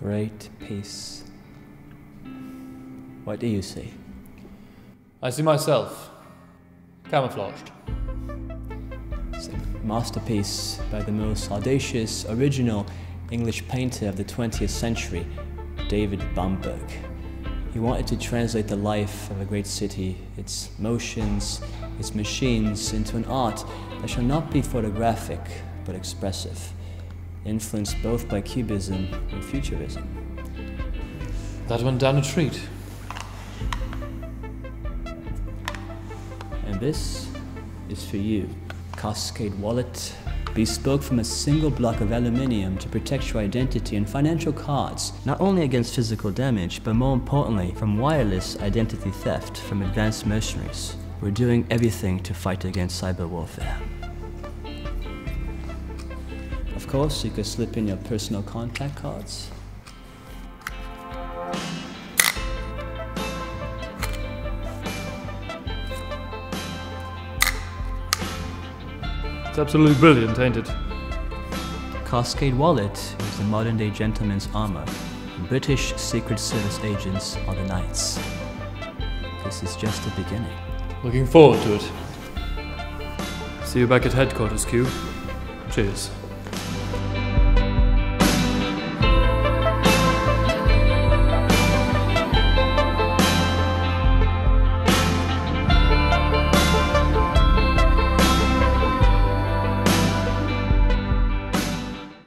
Great piece. What do you see? I see myself, camouflaged. It's a masterpiece by the most audacious, original English painter of the 20th century, David Bomberg. He wanted to translate the life of a great city, its motions, its machines, into an art that shall not be photographic but expressive, influenced both by Cubism and Futurism. That went down a treat. And this is for you. Cascade wallet, bespoke from a single block of aluminium to protect your identity and financial cards, not only against physical damage, but more importantly, from wireless identity theft from advanced mercenaries. We're doing everything to fight against cyber warfare. Of course, you could slip in your personal contact cards. It's absolutely brilliant, ain't it? Cascade Wallet is the modern day gentleman's armor. British Secret Service agents are the knights. This is just the beginning. Looking forward to it. See you back at headquarters, Q. Cheers.